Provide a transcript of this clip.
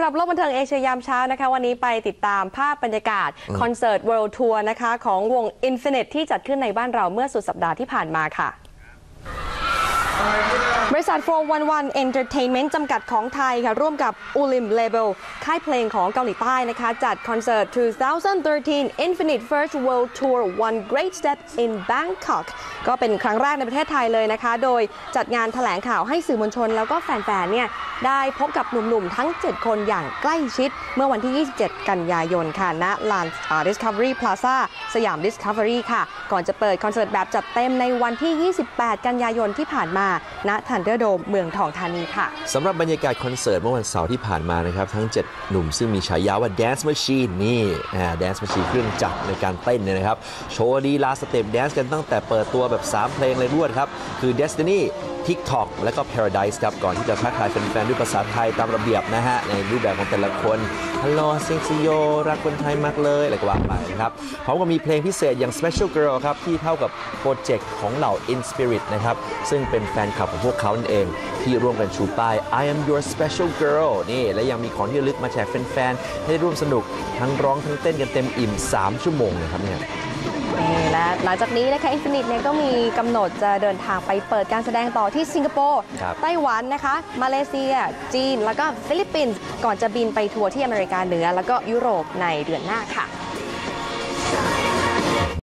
หรับโลกบันเทิงเอเชียยามเช้านะคะ วันนี้ไปติดตามภาพบรรยากาศคอนเสิร์ต World Tour นะคะ ของวง Infinite ที่จัดขึ้นในบ้านเราเมื่อสุดสัปดาห์ที่ผ่านมาค่ะ บริษัท 411 Entertainment จำกัดของไทยค่ะร่วมกับ Ulim Label ค่ายเพลงของเกาหลีใต้นะคะ จัดคอนเสิร์ต 2013 Infinite First World Tour One Great Step in Bangkok ก็เป็นครั้งแรกในประเทศไทยเลยนะคะ โดยจัดงานแถลงข่าวให้สื่อมวลชน แล้วก็แฟนๆ เนี่ยได้พบกับหนุ่มๆ ทั้ง 7 คนอย่างใกล้ชิด เมื่อวันที่ 27 กันยายนค่ะณลาน Discovery Plaza สยาม Discovery ค่ะ ก่อนจะเปิดคอนเสิร์ตแบบจัดเต็มในวันที่ 28 กันยายนที่ผ่านมาณทันเดอร์โดมเมืองทองธานีค่ะสำหรับบรรยากาศคอนเสิร์ตเมื่อวันเสาร์ที่ผ่านมานะครับ ทั้ง 7 หนุ่มซึ่งมีฉายาว่า Dance Machine นี่อ่า Dance Machine เครื่องจักรในการเต้นเนี่ยนะครับ โชว์ลีลา step dance กันตั้งแต่เปิดตัวแบบ 3 เพลงเลยรวดครับ คือ Destiny TikTok และก็ Paradise ครับ ก่อนที่จะทักทายแฟนๆด้วยภาษาไทยตามระเบียบนะฮะ ในรูปแบบของแต่ละคนฮัลโหลเซ็กซี่โยรักคนไทยมากเลยอะไรก็ว่าไปนะครับพร้อมกับมีเพลงพิเศษอย่าง Special Girl ครับ ที่เท่ากับโปรเจกต์ของเหล่า Inspirit นะครับ ซึ่งเป็นแฟนคลับของพวกเขานั่นเอง ที่ร่วมกันชูป้าย I am your special girl นี่ และยังมีของที่ระลึกมาแจกแฟนๆให้ร่วมสนุกทั้งร้องทั้งเต้นกันเต็มอิ่ม 3 ชั่วโมงนะครับเนี่ย นี่และหลังจากนี้นะคะ Infinite เนี่ยก็มีกำหนดจะเดินทางไปเปิดการแสดงต่อที่สิงคโปร์ครับไต้หวันนะคะ มาเลเซีย จีน แล้วก็ฟิลิปปินส์ก่อนจะบินไปทัวร์ที่อเมริกาเหนือ แล้วก็ยุโรปในเดือนหน้าค่ะ